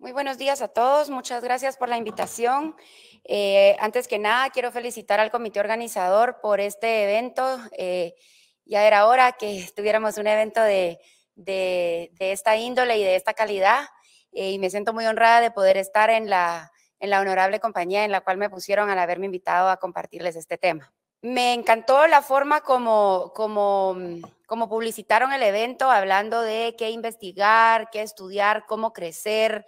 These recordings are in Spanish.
Muy buenos días a todos. Muchas gracias por la invitación. Eh, antes que nada, quiero felicitar al comité organizador por este evento. Eh, ya era hora que tuviéramos un evento de, esta índole y de esta calidad. Eh, y me siento muy honrada de poder estar en la, en la honorable compañía en la cual me pusieron al haberme invitado a compartirles este tema. Me encantó la forma como, como, como publicitaron el evento, hablando de qué investigar, qué estudiar, cómo crecer,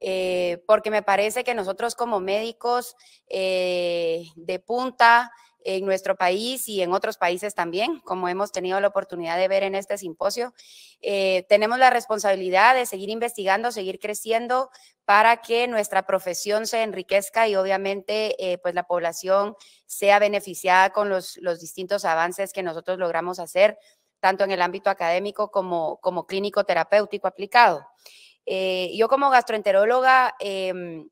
eh, porque me parece que nosotros como médicos eh, de punta en nuestro país y en otros países también, como hemos tenido la oportunidad de ver en este simposio, eh, tenemos la responsabilidad de seguir investigando, seguir creciendo para que nuestra profesión se enriquezca y obviamente eh, pues la población sea beneficiada con los, los distintos avances que nosotros logramos hacer, tanto en el ámbito académico como, como clínico terapéutico aplicado. Eh, yo como gastroenteróloga, em,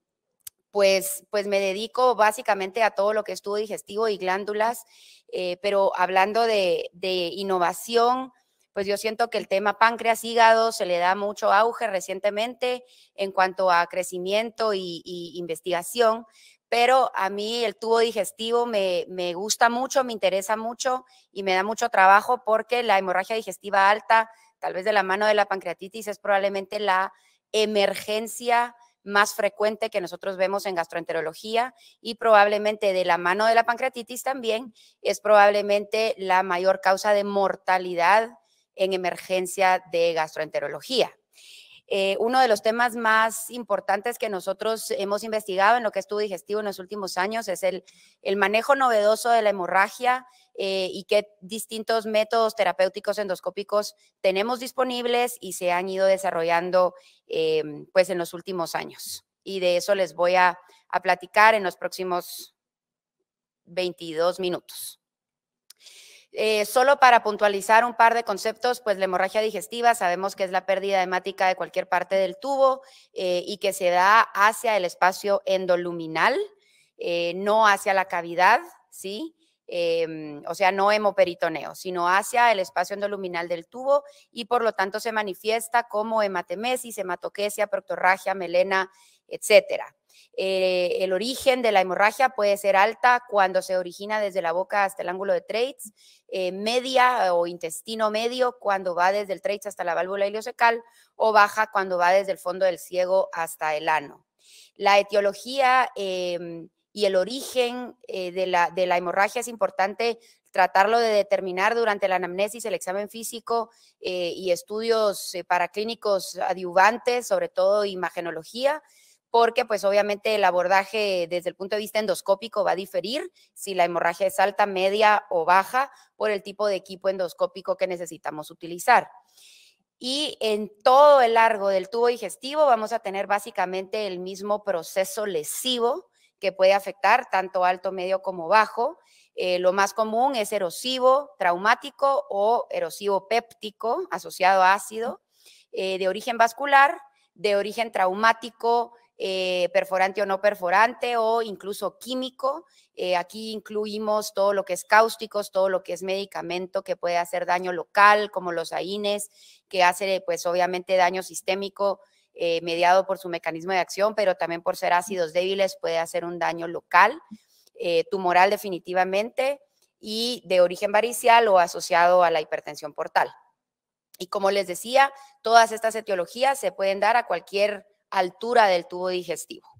pues, pues me dedico básicamente a todo lo que es tubo digestivo y glándulas, eh, pero hablando de, innovación, pues yo siento que el tema páncreas, hígado se le da mucho auge recientemente en cuanto a crecimiento y, investigación, pero a mí el tubo digestivo me, me, gusta mucho, me interesa mucho y me da mucho trabajo porque la hemorragia digestiva alta, tal vez de la mano de la pancreatitis, es probablemente la emergencia más frecuente que nosotros vemos en gastroenterología y probablemente de la mano de la pancreatitis también es probablemente la mayor causa de mortalidad en emergencia de gastroenterología. Eh, uno de los temas más importantes que nosotros hemos investigado en lo que estuvo digestivo en los últimos años es el, manejo novedoso de la hemorragia eh, y qué distintos métodos terapéuticos endoscópicos tenemos disponibles y se han ido desarrollando eh, pues en los últimos años. Y de eso les voy a, a platicar en los próximos 22 minutos. Eh, solo para puntualizar un par de conceptos, pues la hemorragia digestiva sabemos que es la pérdida hemática de cualquier parte del tubo eh, y que se da hacia el espacio endoluminal, eh, no hacia la cavidad, ¿sí? Em, o sea, no hemoperitoneo, sino hacia el espacio endoluminal del tubo y por lo tanto se manifiesta como hematemesis, hematoquesia, proctorragia, melena, etcétera. Eh, el origen de la hemorragia puede ser alta cuando se origina desde la boca hasta el ángulo de Treitz, eh, media o intestino medio cuando va desde el Treitz hasta la válvula ileocecal o baja cuando va desde el fondo del ciego hasta el ano. La etiología em, y el origen eh, de, la, de la hemorragia es importante tratarlo de determinar durante la anamnesis, el examen físico y estudios paraclínicos adyuvantes, sobre todo imagenología, porque pues obviamente el abordaje desde el punto de vista endoscópico va a diferir si la hemorragia es alta, media o baja por el tipo de equipo endoscópico que necesitamos utilizar. Y en todo el largo del tubo digestivo vamos a tener básicamente el mismo proceso lesivo que puede afectar tanto alto, medio como bajo. Eh, lo más común es erosivo, traumático o erosivo péptico asociado a ácido, eh, de origen vascular, de origen traumático, eh, perforante o no perforante o incluso químico. Eh, aquí incluimos todo lo que es cáusticos, todo lo que es medicamento que puede hacer daño local, como los AINES, que hace pues obviamente daño sistémico eh, mediado por su mecanismo de acción, pero también por ser ácidos débiles puede hacer un daño local, tumoral definitivamente y de origen varicial o asociado a la hipertensión portal. Y como les decía, todas estas etiologías se pueden dar a cualquier altura del tubo digestivo.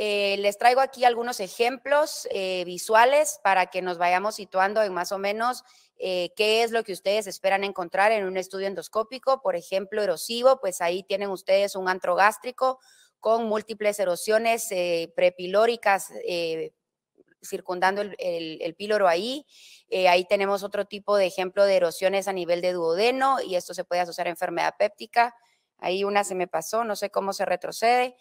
Eh, les traigo aquí algunos ejemplos eh, visuales para que nos vayamos situando en más o menos eh, qué es lo que ustedes esperan encontrar en un estudio endoscópico. Por ejemplo, erosivo, pues ahí tienen ustedes un antrogástrico con múltiples erosiones prepilóricas circundando el, el, píloro ahí. ahí tenemos otro tipo de ejemplo de erosiones a nivel de duodeno y esto se puede asociar a enfermedad péptica. Ahí una se me pasó, no sé cómo se retrocede.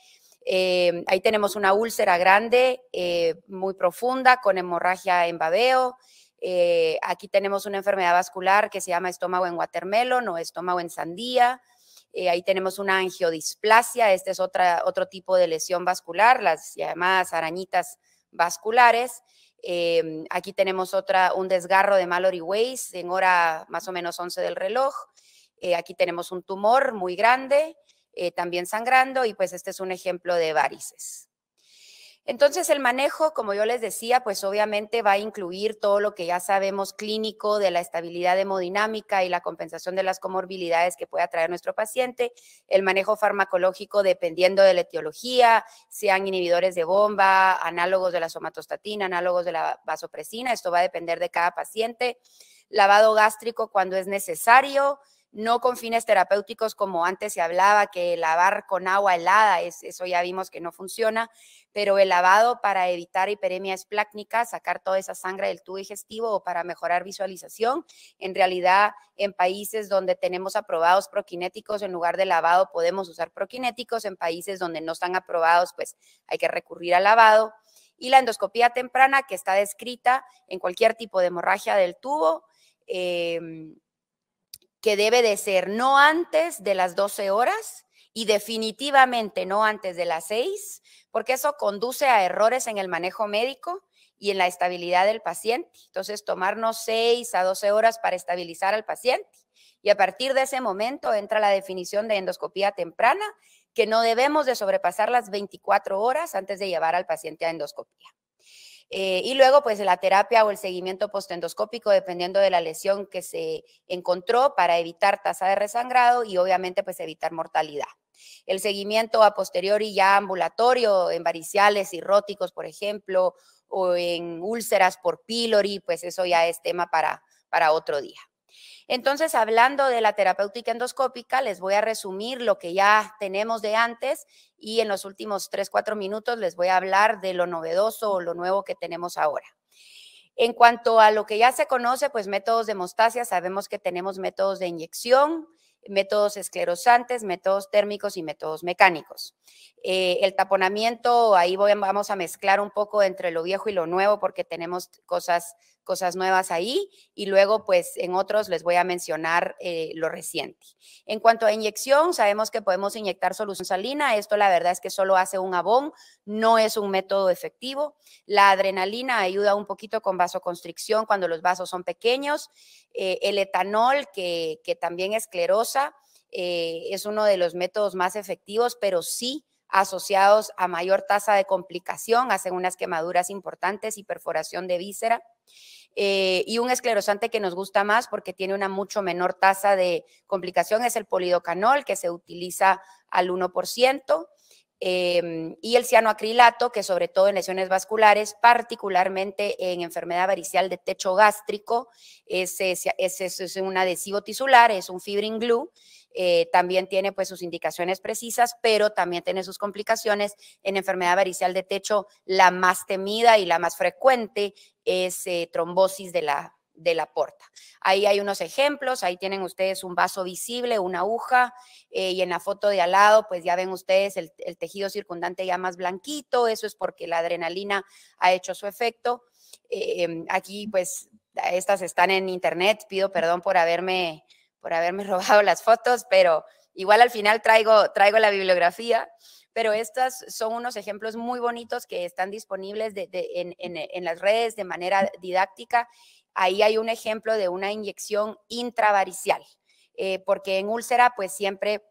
Eh, ahí tenemos una úlcera grande, eh, muy profunda, con hemorragia en babeo. Eh, aquí tenemos una enfermedad vascular que se llama estómago en watermelon o estómago en sandía. ahí tenemos una angiodisplasia, este es otro tipo de lesión vascular, las llamadas arañitas vasculares. aquí tenemos otra, un desgarro de Mallory Weiss en hora más o menos 11 del reloj. Eh, aquí tenemos un tumor muy grande, eh, también sangrando y pues este es un ejemplo de varices. Entonces el manejo, como yo les decía, pues obviamente va a incluir todo lo que ya sabemos clínico de la estabilidad hemodinámica y la compensación de las comorbilidades que pueda traer nuestro paciente, el manejo farmacológico dependiendo de la etiología, sean inhibidores de bomba, análogos de la somatostatina, análogos de la vasopresina, esto va a depender de cada paciente, lavado gástrico cuando es necesario, no con fines terapéuticos como antes se hablaba, que lavar con agua helada, es, eso ya vimos que no funciona, pero el lavado para evitar hiperemia esplácnica, sacar toda esa sangre del tubo digestivo o para mejorar visualización, en realidad en países donde tenemos aprobados proquinéticos, en lugar de lavado podemos usar proquinéticos, en países donde no están aprobados, pues hay que recurrir al lavado. Y la endoscopía temprana, que está descrita en cualquier tipo de hemorragia del tubo, eh, que debe de ser no antes de las 12 horas y definitivamente no antes de las 6, porque eso conduce a errores en el manejo médico y en la estabilidad del paciente. Entonces, tomarnos 6 a 12 horas para estabilizar al paciente. Y a partir de ese momento entra la definición de endoscopía temprana, que no debemos de sobrepasar las 24 horas antes de llevar al paciente a endoscopía. Eh, y luego, pues la terapia o el seguimiento postendoscópico, dependiendo de la lesión que se encontró para evitar tasa de resangrado y obviamente, pues evitar mortalidad. El seguimiento a posteriori ya ambulatorio en variciales cirróticos, por ejemplo, o en úlceras por pylori, pues eso ya es tema para, para otro día. Entonces, hablando de la terapéutica endoscópica, les voy a resumir lo que ya tenemos de antes y en los últimos tres, cuatro minutos les voy a hablar de lo novedoso o lo nuevo que tenemos ahora. En cuanto a lo que ya se conoce, pues métodos de hemostasia, sabemos que tenemos métodos de inyección, métodos esclerosantes, métodos térmicos y métodos mecánicos. Eh, el taponamiento, ahí vamos a mezclar un poco entre lo viejo y lo nuevo porque tenemos cosas cosas nuevas ahí y luego pues en otros les voy a mencionar eh, lo reciente. En cuanto a inyección, sabemos que podemos inyectar solución salina, esto la verdad es que solo hace un abón, no es un método efectivo. La adrenalina ayuda un poquito con vasoconstricción cuando los vasos son pequeños. Eh, el etanol, que, también es esclerosa, eh, es uno de los métodos más efectivos, pero sí asociados a mayor tasa de complicación, hacen unas quemaduras importantes y perforación de víscera. Eh, y un esclerosante que nos gusta más porque tiene una mucho menor tasa de complicación es el polidocanol, que se utiliza al 1%. Em, y el cianoacrilato, que sobre todo en lesiones vasculares, particularmente en enfermedad varicial de techo gástrico, es, es, un adhesivo tisular, es un fibrin glue, eh, también tiene pues sus indicaciones precisas, pero también tiene sus complicaciones. En enfermedad varicial de techo, la más temida y la más frecuente es eh, trombosis de la, de la porta. Ahí hay unos ejemplos, ahí tienen ustedes un vaso visible, una aguja, eh, y en la foto de al lado, pues ya ven ustedes el, tejido circundante ya más blanquito, eso es porque la adrenalina ha hecho su efecto. Em, aquí, pues, estas están en internet, pido perdón por haberme, por haberme robado las fotos, pero igual al final traigo, traigo la bibliografía pero estas son unos ejemplos muy bonitos que están disponibles en, en, las redes de manera didáctica ahí hay un ejemplo de una inyección intravaricial, eh, porque en úlcera pues siempre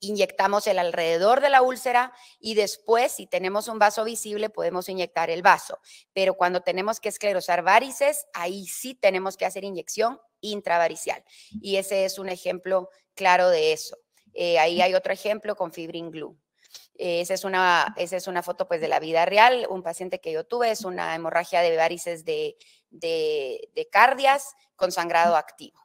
inyectamos el alrededor de la úlcera y después, si tenemos un vaso visible, podemos inyectar el vaso. Pero cuando tenemos que esclerosar varices, ahí sí tenemos que hacer inyección intravaricial. Y ese es un ejemplo claro de eso. Eh, ahí hay otro ejemplo con fibrin glue. Eh, esa, es una, esa es una foto pues de la vida real. Un paciente que yo tuve es una hemorragia de varices de de, cardias con sangrado activo.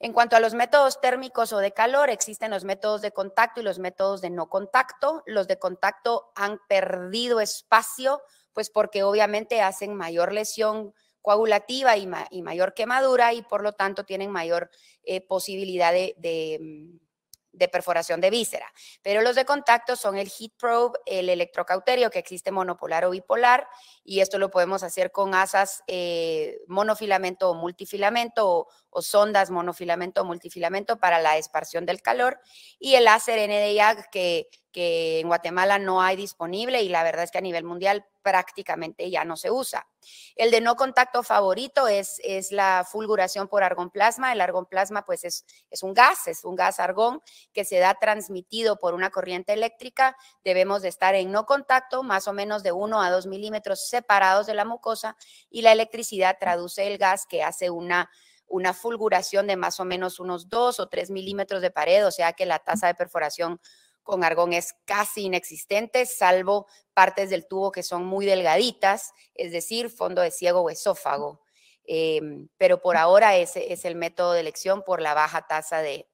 En cuanto a los métodos térmicos o de calor, existen los métodos de contacto y los métodos de no contacto. Los de contacto han perdido espacio, pues porque obviamente hacen mayor lesión coagulativa y, mayor quemadura y por lo tanto tienen mayor eh, posibilidad de, mm, de perforación de víscera. Pero los de contacto son el heat probe, el electrocauterio, que existe monopolar o bipolar, y esto lo podemos hacer con asas eh, monofilamento o multifilamento o, o, sondas monofilamento o multifilamento para la esparción del calor, y el láser NDIAG, que que en Guatemala no hay disponible y la verdad es que a nivel mundial prácticamente ya no se usa. El de no contacto favorito es, es la fulguración por argón plasma. El argón plasma pues es, es un gas, es un gas argón que se da transmitido por una corriente eléctrica. Debemos de estar en no contacto, más o menos de 1 a 2 milímetros separados de la mucosa y la electricidad traduce el gas que hace una una fulguración de más o menos unos 2 o 3 milímetros de pared, o sea que la tasa de perforación con argón es casi inexistente, salvo partes del tubo que son muy delgaditas, es decir, fondo de ciego o esófago. Em, pero por ahora ese es el método de elección por la baja tasa de,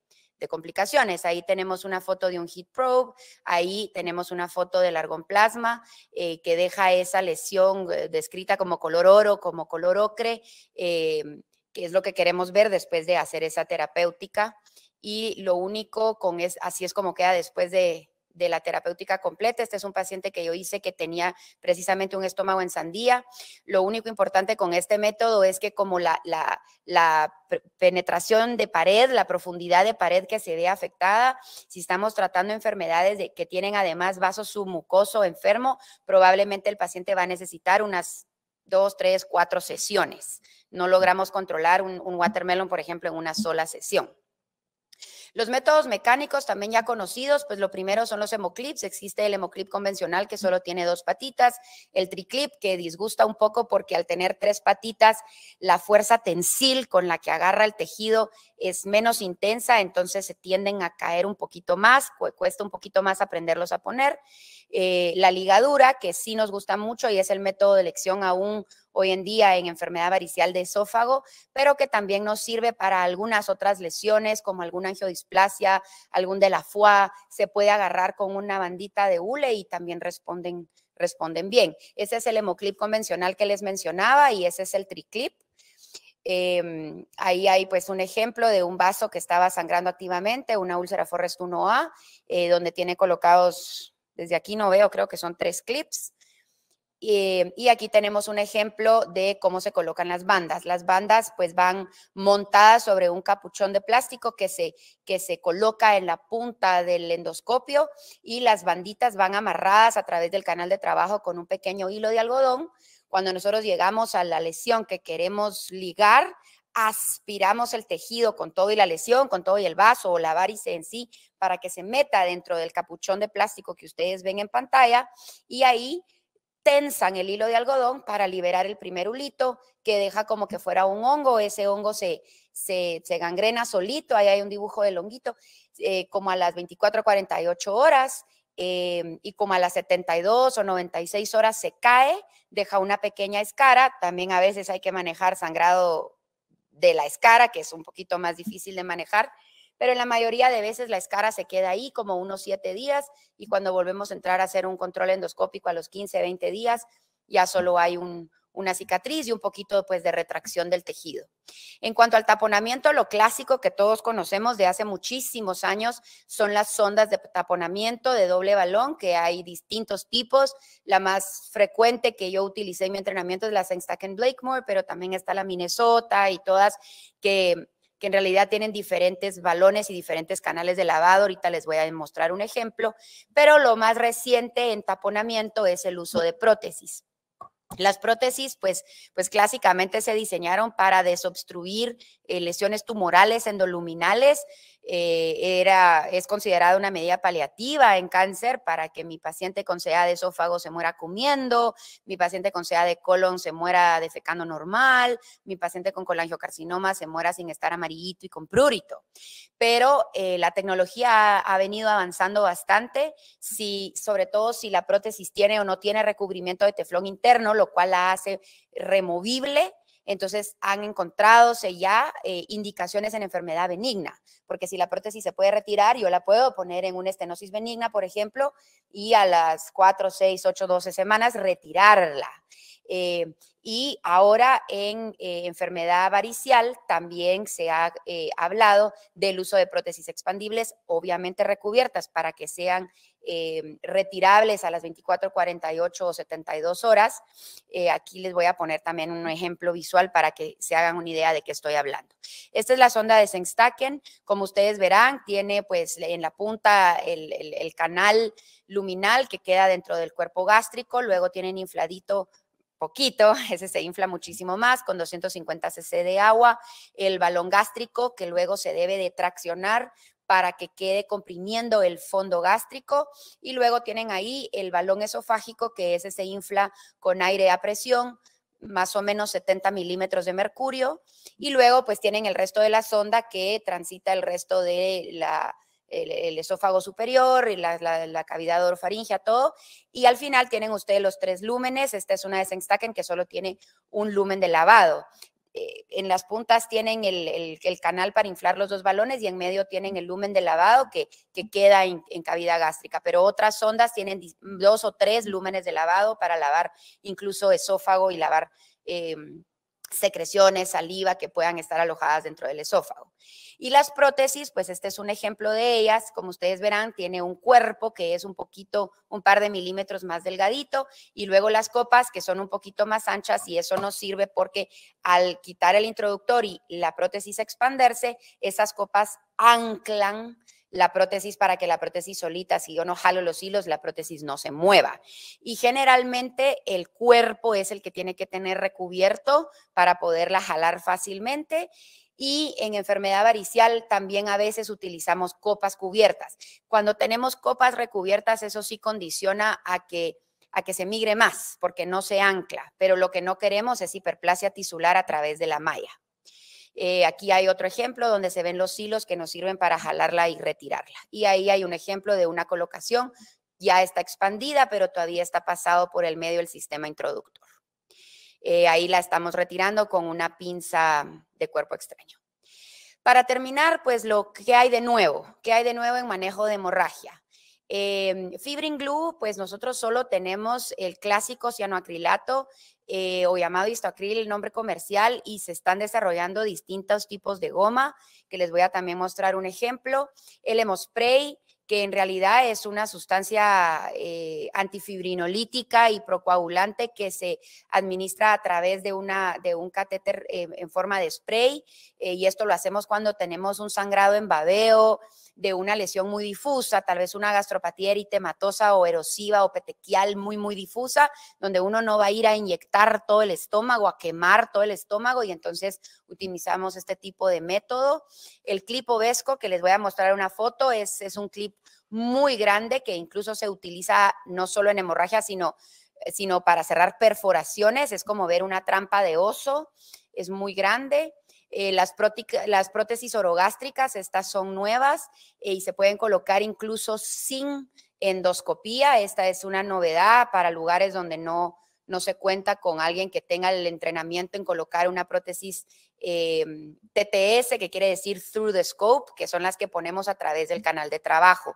complicaciones. Ahí tenemos una foto de un heat probe, ahí tenemos una foto del argón plasma eh, que deja esa lesión eh, descrita como color oro, como color ocre, em, que es lo que queremos ver después de hacer esa terapéutica y lo único con es, así es como queda después de, la terapéutica completa. Este es un paciente que yo hice que tenía precisamente un estómago en sandía. Lo único importante con este método es que como la, la, penetración de pared, la profundidad de pared que se ve afectada, si estamos tratando enfermedades de, que tienen además vaso submucoso enfermo, probablemente el paciente va a necesitar unas dos, tres, cuatro sesiones. No logramos controlar un, watermelon, por ejemplo, en una sola sesión. Los métodos mecánicos también ya conocidos, pues lo primero son los hemoclips. Existe el hemoclip convencional que solo tiene dos patitas, el triclip que disgusta un poco porque al tener tres patitas, la fuerza tensil con la que agarra el tejido es menos intensa, entonces se tienden a caer un poquito más, cuesta un poquito más aprenderlos a poner. Eh, la ligadura, que sí nos gusta mucho y es el método de elección aún hoy en día en enfermedad varicial de esófago, pero que también nos sirve para algunas otras lesiones como alguna angiodisplasia, algún de la FUA, se puede agarrar con una bandita de hule y también responden, responden bien. Ese es el hemoclip convencional que les mencionaba y ese es el triclip. Em, ahí hay pues un ejemplo de un vaso que estaba sangrando activamente, una úlcera Forrest 1A, eh, donde tiene colocados, desde aquí no veo, creo que son tres clips, eh, y aquí tenemos un ejemplo de cómo se colocan las bandas. Las bandas pues van montadas sobre un capuchón de plástico que se, que se coloca en la punta del endoscopio y las banditas van amarradas a través del canal de trabajo con un pequeño hilo de algodón. Cuando nosotros llegamos a la lesión que queremos ligar, aspiramos el tejido con todo y la lesión, con todo y el vaso o la varice en sí, para que se meta dentro del capuchón de plástico que ustedes ven en pantalla y ahí tensan el hilo de algodón para liberar el primer hulito que deja como que fuera un hongo. Ese hongo se, se, gangrena solito, ahí hay un dibujo del honguito, eh, como a las 24 48 horas. Em, y como a las 72 o 96 horas se cae, deja una pequeña escara. También a veces hay que manejar sangrado de la escara, que es un poquito más difícil de manejar pero en la mayoría de veces la escara se queda ahí como unos siete días y cuando volvemos a entrar a hacer un control endoscópico a los 15, 20 días, ya solo hay una cicatriz y un poquito pues de retracción del tejido. En cuanto al taponamiento, lo clásico que todos conocemos de hace muchísimos años son las sondas de taponamiento de doble balón, que hay distintos tipos. La más frecuente que yo utilicé en mi entrenamiento es la Sengstacken Blakemore, pero también está la Minnesota y todas que que en realidad tienen diferentes balones y diferentes canales de lavado. Ahorita les voy a demostrar un ejemplo, pero lo más reciente en taponamiento es el uso de prótesis. Las prótesis, pues, pues clásicamente se diseñaron para desobstruir eh, lesiones tumorales endoluminales eh, era, es considerada una medida paliativa en cáncer para que mi paciente con CA de esófago se muera comiendo, mi paciente con CA de colon se muera defecando normal, mi paciente con colangiocarcinoma se muera sin estar amarillito y con prurito. Pero eh, la tecnología ha, venido avanzando bastante, si, sobre todo si la prótesis tiene o no tiene recubrimiento de teflón interno, lo cual la hace removible entonces han encontrado ya eh, indicaciones en enfermedad benigna, porque si la prótesis se puede retirar, yo la puedo poner en una estenosis benigna, por ejemplo, y a las 4, 6, 8, 12 semanas retirarla. Eh, y ahora en eh, enfermedad varicial también se ha hablado del uso de prótesis expandibles, obviamente recubiertas para que sean eh, retirables a las 24, 48 o 72 horas. Eh, aquí les voy a poner también un ejemplo visual para que se hagan una idea de qué estoy hablando. Esta es la sonda de Sengstaken. Como ustedes verán, tiene pues en la punta el, el canal luminal que queda dentro del cuerpo gástrico, luego tienen infladito poquito, ese se infla muchísimo más con 250 cc de agua, el balón gástrico que luego se debe de traccionar para que quede comprimiendo el fondo gástrico y luego tienen ahí el balón esofágico que ese se infla con aire a presión, más o menos 70 milímetros de mercurio y luego pues tienen el resto de la sonda que transita el resto de la el, esófago superior y la, la, cavidad orofaringea, todo. Y al final tienen ustedes los tres lúmenes. Esta es una de Sengstaken que solo tiene un lumen de lavado. Eh, en las puntas tienen el, canal para inflar los dos balones y en medio tienen el lumen de lavado que, queda en, cavidad gástrica. Pero otras sondas tienen dos o tres lúmenes de lavado para lavar incluso esófago y lavar em, secreciones, saliva que puedan estar alojadas dentro del esófago. Y las prótesis, pues este es un ejemplo de ellas. Como ustedes verán, tiene un cuerpo que es un poquito, un par de milímetros más delgadito y luego las copas que son un poquito más anchas y eso nos sirve porque al quitar el introductor y la prótesis expanderse, esas copas anclan la prótesis para que la prótesis solita, si yo no jalo los hilos, la prótesis no se mueva. Y generalmente el cuerpo es el que tiene que tener recubierto para poderla jalar fácilmente. Y en enfermedad varicial también a veces utilizamos copas cubiertas. Cuando tenemos copas recubiertas, eso sí condiciona a que a que se migre más, porque no se ancla, pero lo que no queremos es hiperplasia tisular a través de la malla. Eh, aquí hay otro ejemplo donde se ven los hilos que nos sirven para jalarla y retirarla. Y ahí hay un ejemplo de una colocación, ya está expandida, pero todavía está pasado por el medio del sistema introductor. Eh, ahí la estamos retirando con una pinza de cuerpo extraño. Para terminar, pues lo que hay de nuevo, ¿qué hay de nuevo en manejo de hemorragia? Eh, Fibrin Glue, pues nosotros solo tenemos el clásico cianoacrilato eh, o llamado histoacril, el nombre comercial, y se están desarrollando distintos tipos de goma, que les voy a también mostrar un ejemplo. El hemospray, que en realidad es una sustancia eh, antifibrinolítica y procoagulante que se administra a través de, una, de un catéter eh, en forma de spray, y esto lo hacemos cuando tenemos un sangrado en babeo, de una lesión muy difusa, tal vez una gastropatía eritematosa o erosiva o petequial muy, muy difusa, donde uno no va a ir a inyectar todo el estómago, a quemar todo el estómago y entonces utilizamos este tipo de método. El clip obesco, que les voy a mostrar una foto, es, es un clip muy grande que incluso se utiliza no solo en hemorragia, sino, sino para cerrar perforaciones. Es como ver una trampa de oso, es muy grande. Eh, las, prótesis orogástricas, estas son nuevas eh, y se pueden colocar incluso sin endoscopía. Esta es una novedad para lugares donde no, no se cuenta con alguien que tenga el entrenamiento en colocar una prótesis em, TTS, que quiere decir through the scope, que son las que ponemos a través del canal de trabajo.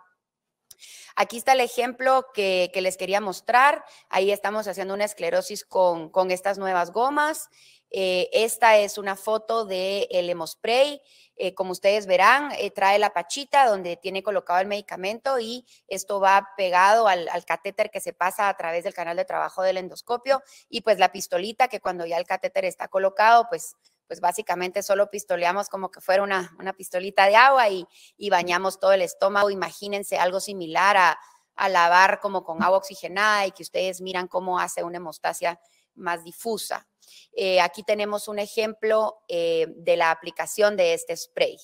Aquí está el ejemplo que, les quería mostrar. Ahí estamos haciendo una esclerosis con, con estas nuevas gomas. Eh, esta es una foto de el hemospray. Eh, como ustedes verán, eh, trae la pachita donde tiene colocado el medicamento y esto va pegado al, catéter que se pasa a través del canal de trabajo del endoscopio y pues la pistolita que cuando ya el catéter está colocado, pues pues básicamente solo pistoleamos como que fuera una, una pistolita de agua y, y, bañamos todo el estómago. Imagínense algo similar a, a lavar como con agua oxigenada y que ustedes miran cómo hace una hemostasia más difusa. Eh, aquí tenemos un ejemplo eh, de la aplicación de este spray.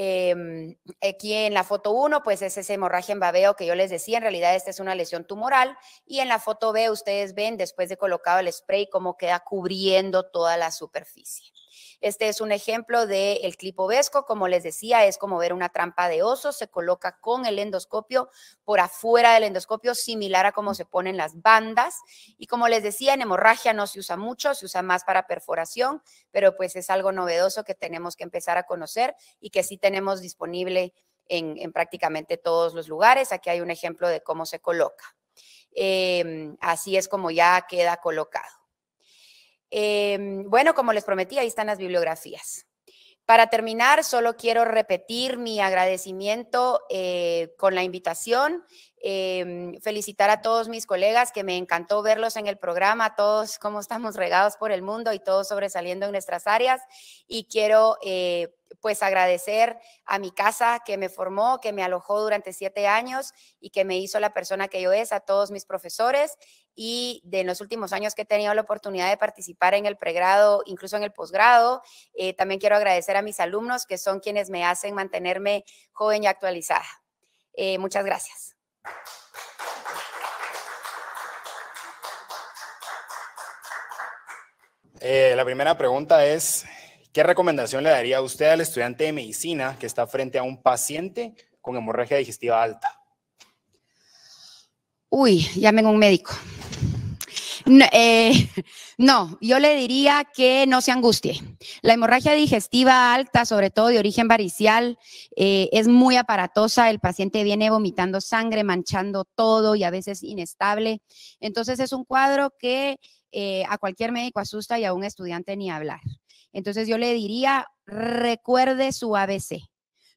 Em, aquí en la foto 1, pues es ese hemorragia en babeo que yo les decía, en realidad esta es una lesión tumoral. Y en la foto B, ustedes ven, después de colocado el spray, cómo queda cubriendo toda la superficie. Este es un ejemplo del el clip obesco, como les decía, es como ver una trampa de oso, se coloca con el endoscopio por afuera del endoscopio, similar a cómo se ponen las bandas. Y como les decía, en hemorragia no se usa mucho, se usa más para perforación, pero pues es algo novedoso que tenemos que empezar a conocer y que sí tenemos disponible en, prácticamente todos los lugares. Aquí hay un ejemplo de cómo se coloca. Em, así es como ya queda colocado. Em, bueno, como les prometí, ahí están las bibliografías. Para terminar, solo quiero repetir mi agradecimiento eh, con la invitación, em, felicitar a todos mis colegas, que me encantó verlos en el programa, todos cómo estamos regados por el mundo y todos sobresaliendo en nuestras áreas. Y quiero eh, pues agradecer a mi casa que me formó, que me alojó durante siete años y que me hizo la persona que yo es, a todos mis profesores y de los últimos años que he tenido la oportunidad de participar en el pregrado, incluso en el posgrado. Eh, también quiero agradecer a mis alumnos que son quienes me hacen mantenerme joven y actualizada. Eh, muchas gracias. Eh, la primera pregunta es, ¿Qué recomendación le daría usted al estudiante de medicina que está frente a un paciente con hemorragia digestiva alta? Uy, llamen a un médico. No, eh, no, yo le diría que no se angustie. La hemorragia digestiva alta, sobre todo de origen varicial, eh, es muy aparatosa. El paciente viene vomitando sangre, manchando todo y a veces inestable. Entonces es un cuadro que eh, a cualquier médico asusta y a un estudiante ni hablar. Entonces yo le diría, recuerde su ABC.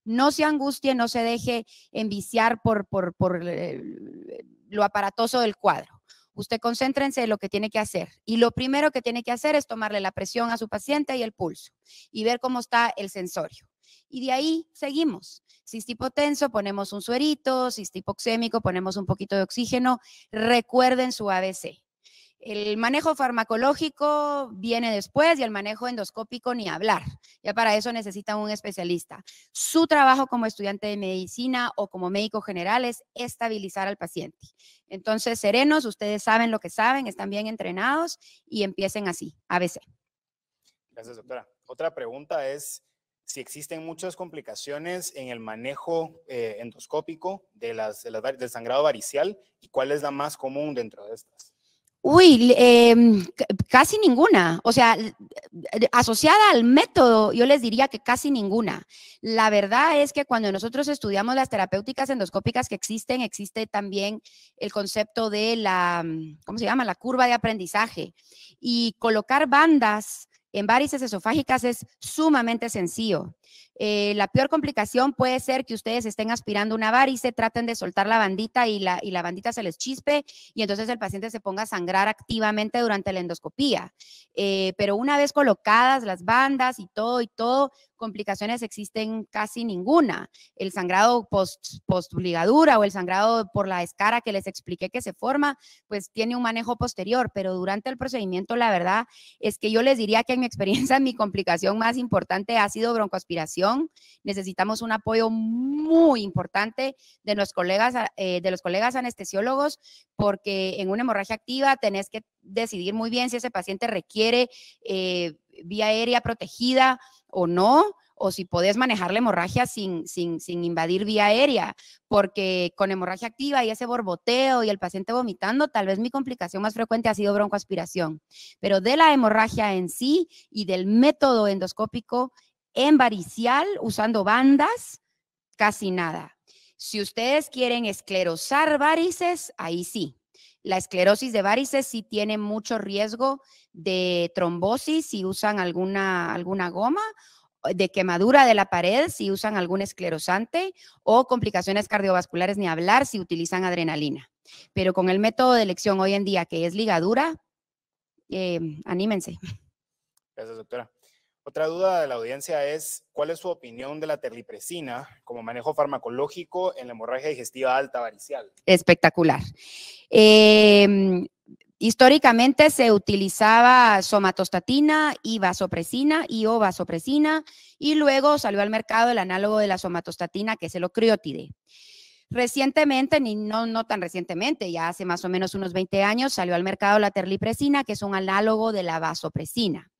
No se angustie, no se deje enviciar por, por, por lo aparatoso del cuadro. Usted concéntrense en lo que tiene que hacer. Y lo primero que tiene que hacer es tomarle la presión a su paciente y el pulso y ver cómo está el sensorio. Y de ahí seguimos. Si es hipotenso, ponemos un suerito. Si es hipoxémico, ponemos un poquito de oxígeno. Recuerden su ABC. El manejo farmacológico viene después y el manejo endoscópico ni hablar. Ya para eso necesita un especialista. Su trabajo como estudiante de medicina o como médico general es estabilizar al paciente. Entonces, serenos, ustedes saben lo que saben, están bien entrenados y empiecen así, ABC. Gracias, doctora. Otra pregunta es si existen muchas complicaciones en el manejo eh, endoscópico de las, del sangrado varicial y cuál es la más común dentro de estas. Uy, em, casi ninguna. O sea, asociada al método, yo les diría que casi ninguna. La verdad es que cuando nosotros estudiamos las terapéuticas endoscópicas que existen, existe también el concepto de la, ¿cómo se llama? La curva de aprendizaje. Y colocar bandas en varices esofágicas es sumamente sencillo. Eh, la peor complicación puede ser que ustedes estén aspirando una varice, traten de soltar la bandita y la, y la bandita se les chispe y entonces el paciente se ponga a sangrar activamente durante la endoscopía. Eh, pero una vez colocadas las bandas y todo y todo, complicaciones existen casi ninguna. El sangrado post, post ligadura o el sangrado por la escara que les expliqué que se forma, pues tiene un manejo posterior, pero durante el procedimiento la verdad es que yo les diría que en mi experiencia mi complicación más importante ha sido broncoaspiración. Necesitamos un apoyo muy importante de los colegas, eh, de los colegas anestesiólogos porque en una hemorragia activa tenés que decidir muy bien si ese paciente requiere eh, vía aérea protegida o no, o si podés manejar la hemorragia sin, sin, sin, invadir vía aérea, porque con hemorragia activa y ese borboteo y el paciente vomitando, tal vez mi complicación más frecuente ha sido broncoaspiración. Pero de la hemorragia en sí y del método endoscópico en varicial, usando bandas, casi nada. Si ustedes quieren esclerosar varices, ahí sí. La esclerosis de varices sí tiene mucho riesgo de trombosis si usan alguna, alguna goma, de quemadura de la pared si usan algún esclerosante o complicaciones cardiovasculares ni hablar si utilizan adrenalina. Pero con el método de elección hoy en día que es ligadura, eh, anímense. Gracias, doctora. Otra duda de la audiencia es, ¿cuál es su opinión de la terlipresina como manejo farmacológico en la hemorragia digestiva alta varicial? Espectacular. Em, históricamente se utilizaba somatostatina y vasopresina y o vasopresina y luego salió al mercado el análogo de la somatostatina que es el ocriótide. Recientemente, ni no, no tan recientemente, ya hace más o menos unos 20 años, salió al mercado la terlipresina, que es un análogo de la vasopresina.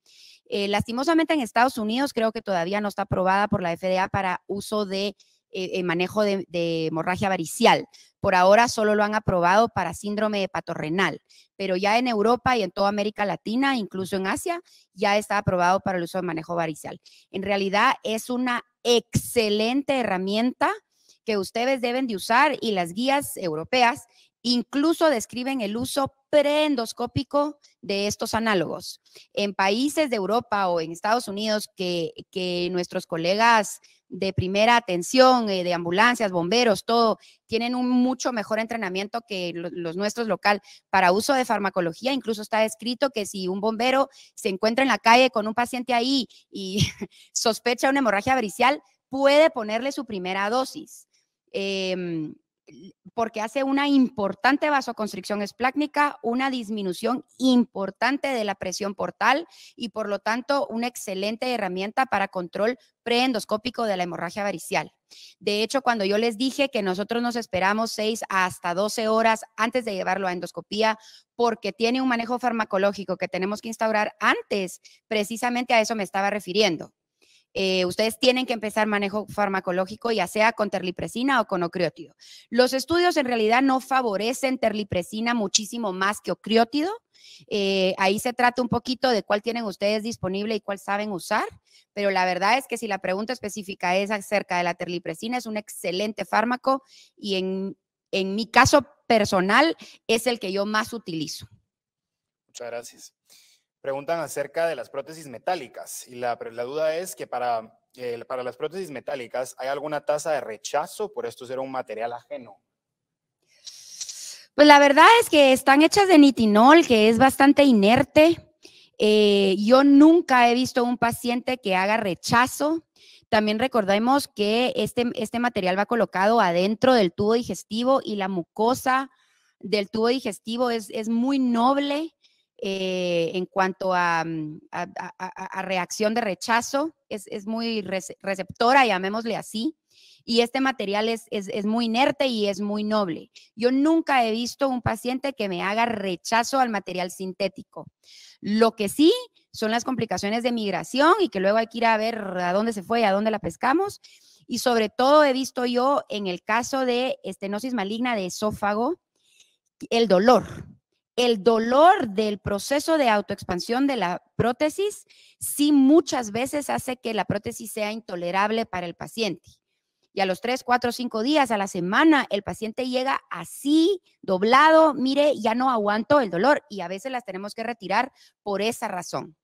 Eh, lastimosamente en Estados Unidos creo que todavía no está aprobada por la FDA para uso de eh, manejo de, hemorragia varicial. Por ahora solo lo han aprobado para síndrome hepatorrenal, pero ya en Europa y en toda América Latina, incluso en Asia, ya está aprobado para el uso de manejo varicial. En realidad es una excelente herramienta que ustedes deben de usar y las guías europeas incluso describen el uso preendoscópico de estos análogos. En países de Europa o en Estados Unidos que, que nuestros colegas de primera atención, eh, de ambulancias, bomberos, todo, tienen un mucho mejor entrenamiento que los nuestros local para uso de farmacología. Incluso está escrito que si un bombero se encuentra en la calle con un paciente ahí y sospecha una hemorragia varicial, puede ponerle su primera dosis. Em, porque hace una importante vasoconstricción esplácnica, una disminución importante de la presión portal y por lo tanto una excelente herramienta para control preendoscópico de la hemorragia varicial. De hecho, cuando yo les dije que nosotros nos esperamos 6 hasta 12 horas antes de llevarlo a endoscopía porque tiene un manejo farmacológico que tenemos que instaurar antes, precisamente a eso me estaba refiriendo. Eh, ustedes tienen que empezar manejo farmacológico, ya sea con terlipresina o con ocriótido. Los estudios en realidad no favorecen terlipresina muchísimo más que ocriótido. Eh, ahí se trata un poquito de cuál tienen ustedes disponible y cuál saben usar, pero la verdad es que si la pregunta específica es acerca de la terlipresina, es un excelente fármaco y en, en mi caso personal es el que yo más utilizo. Muchas gracias preguntan acerca de las prótesis metálicas y la, duda es que para, eh, para las prótesis metálicas hay alguna tasa de rechazo por esto ser un material ajeno. Pues la verdad es que están hechas de nitinol, que es bastante inerte. Eh, yo nunca he visto un paciente que haga rechazo. También recordemos que este, este material va colocado adentro del tubo digestivo y la mucosa del tubo digestivo es, es muy noble. Eh, en cuanto mm, a, reacción de rechazo, es, muy receptora, llamémosle así, y este material es, es, muy inerte y es muy noble. Yo nunca he visto un paciente que me haga rechazo al material sintético. Lo que sí son las complicaciones de migración y que luego hay que ir a ver a dónde se fue, a dónde la pescamos. Y sobre todo he visto yo en el caso de estenosis maligna de esófago, el dolor el dolor del proceso de autoexpansión de la prótesis sí muchas veces hace que la prótesis sea intolerable para el paciente. Y a los 3, 4, 5 días a la semana, el paciente llega así, doblado, mire, ya no aguanto el dolor y a veces las tenemos que retirar por esa razón.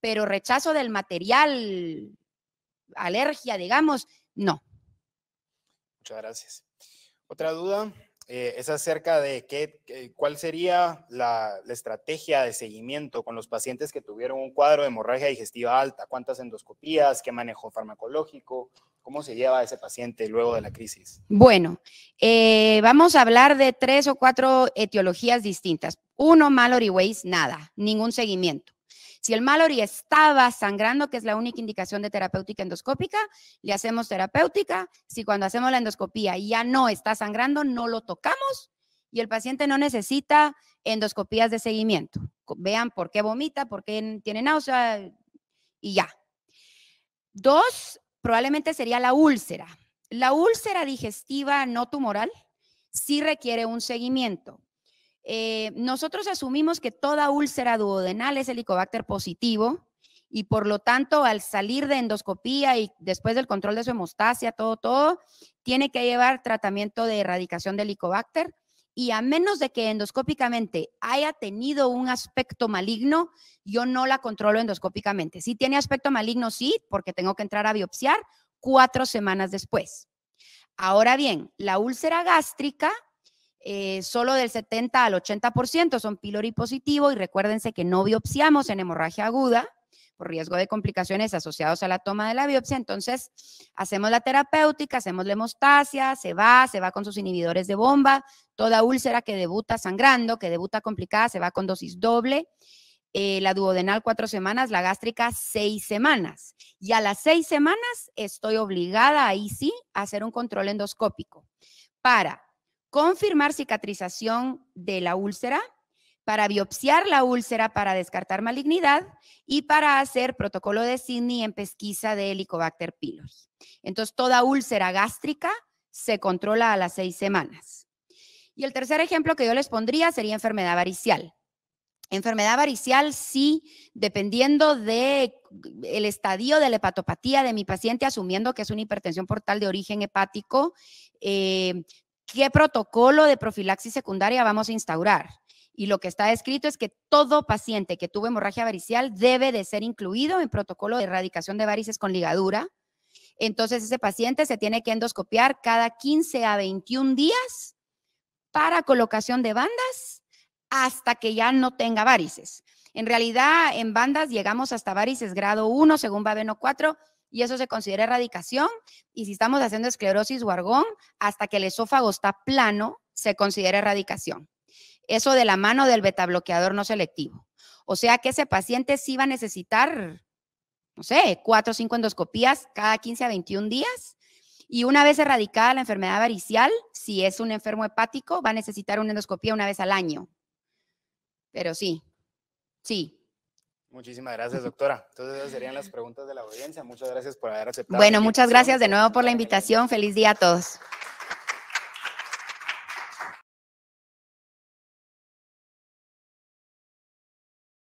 Pero rechazo del material, alergia, digamos, no. Muchas gracias. Otra duda, eh, es acerca de qué, cuál sería la, estrategia de seguimiento con los pacientes que tuvieron un cuadro de hemorragia digestiva alta, cuántas endoscopías, qué manejo farmacológico, cómo se lleva ese paciente luego de la crisis. Bueno, eh, vamos a hablar de tres o cuatro etiologías distintas. Uno, Mallory Weiss, nada, ningún seguimiento. Si el Mallory estaba sangrando, que es la única indicación de terapéutica endoscópica, le hacemos terapéutica. Si cuando hacemos la endoscopía ya no está sangrando, no lo tocamos y el paciente no necesita endoscopías de seguimiento. Vean por qué vomita, por qué tiene náusea y ya. Dos, probablemente sería la úlcera. La úlcera digestiva no tumoral sí requiere un seguimiento. Eh, nosotros asumimos que toda úlcera duodenal es helicobacter positivo y por lo tanto al salir de endoscopía y después del control de su hemostasia, todo, todo, tiene que llevar tratamiento de erradicación de helicobacter y a menos de que endoscópicamente haya tenido un aspecto maligno, yo no la controlo endoscópicamente. Si tiene aspecto maligno, sí, porque tengo que entrar a biopsiar cuatro semanas después. Ahora bien, la úlcera gástrica eh, solo del 70 al 80% son pylori positivo y recuérdense que no biopsiamos en hemorragia aguda por riesgo de complicaciones asociados a la toma de la biopsia. Entonces, hacemos la terapéutica, hacemos la hemostasia, se va, se va con sus inhibidores de bomba. Toda úlcera que debuta sangrando, que debuta complicada, se va con dosis doble. Eh, la duodenal cuatro semanas, la gástrica seis semanas. Y a las seis semanas estoy obligada ahí sí a hacer un control endoscópico para confirmar cicatrización de la úlcera, para biopsiar la úlcera para descartar malignidad y para hacer protocolo de Sydney en pesquisa de Helicobacter pylori. Entonces, toda úlcera gástrica se controla a las seis semanas. Y el tercer ejemplo que yo les pondría sería enfermedad varicial. Enfermedad varicial, sí, dependiendo del el estadio de la hepatopatía de mi paciente, asumiendo que es una hipertensión portal de origen hepático, eh, qué protocolo de profilaxis secundaria vamos a instaurar. Y lo que está escrito es que todo paciente que tuvo hemorragia varicial debe de ser incluido en protocolo de erradicación de varices con ligadura. Entonces ese paciente se tiene que endoscopiar cada 15 a 21 días para colocación de bandas hasta que ya no tenga varices. En realidad, en bandas llegamos hasta varices grado 1, según Babeno 4, y eso se considera erradicación. Y si estamos haciendo esclerosis o argón, hasta que el esófago está plano, se considera erradicación. Eso de la mano del betabloqueador no selectivo. O sea que ese paciente sí va a necesitar, no sé, cuatro o cinco endoscopías cada 15 a 21 días. Y una vez erradicada la enfermedad varicial, si es un enfermo hepático, va a necesitar una endoscopía una vez al año. Pero sí, sí, Muchísimas gracias, doctora. Entonces, esas serían las preguntas de la audiencia. Muchas gracias por haber aceptado. Bueno, muchas gracias de nuevo por la invitación. Feliz día a todos.